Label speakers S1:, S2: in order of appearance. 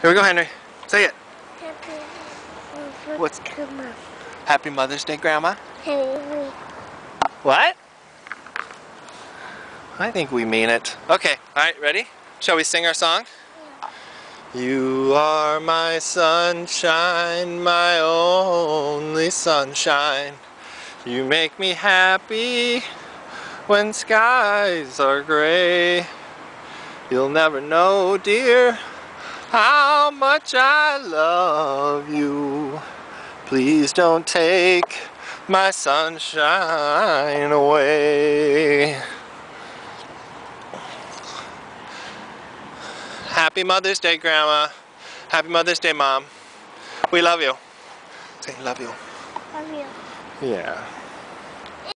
S1: Here we go, Henry. Say it.
S2: Happy
S1: What's-
S2: on.
S1: Happy Mother's Day, Grandma.
S2: Hey,
S1: What? I think we mean it. Okay, alright, ready? Shall we sing our song? You are my sunshine, my only sunshine. You make me happy when skies are gray. You'll never know, dear, how much I love you. Please don't take my sunshine away. Happy Mother's Day, Grandma. Happy Mother's Day, Mom. We love you. Say love you.
S2: love you.
S1: Yeah.